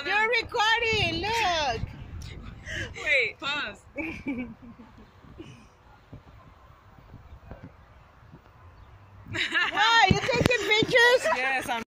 on You're recording. Look. Wait. Pause. Why? You taking pictures? Yes, I'm.